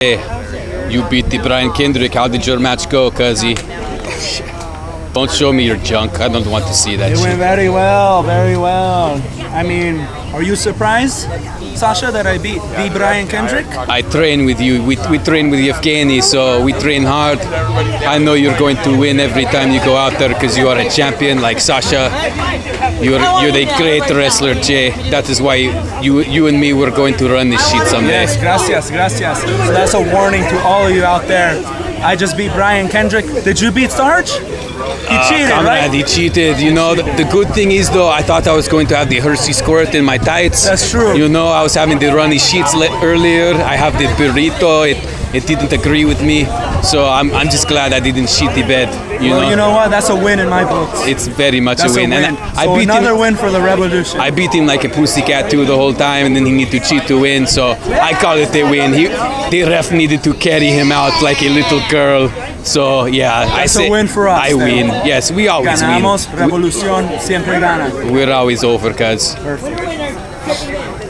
Hey, you beat the Brian Kendrick. How did your match go, Cuzzy? Don't show me your junk. I don't want to see that It went shit. very well, very well. I mean, are you surprised, Sasha, that I beat beat Brian Kendrick? I train with you. We, we train with Evgeny, so we train hard. I know you're going to win every time you go out there because you are a champion like Sasha. You're you're a great wrestler, Che. That is why you you and me were going to run this shit someday. Yes, gracias, gracias. So that's a warning to all of you out there. I just beat Brian Kendrick. Did you beat Sarge? He ah, cheated, Comrade, right? he cheated. You know, the, the good thing is though, I thought I was going to have the Hershey squirt in my tights. That's true. You know, I was having the runny sheets earlier. I have the burrito. It it didn't agree with me. So I'm, I'm just glad I didn't shit the bed. You Well, know, you know what? That's a win in my books. it's very much That's a win. And so I beat another him. win for the revolution. I beat him like a pussycat too the whole time, and then he needed to cheat to win. So I call it a win. He, the ref needed to carry him out like a little girl. So yeah, I That's a say win for us, I then. win. Yes, we always Ganamos, win. revolución siempre gana. We're always over, cuz. Perfect.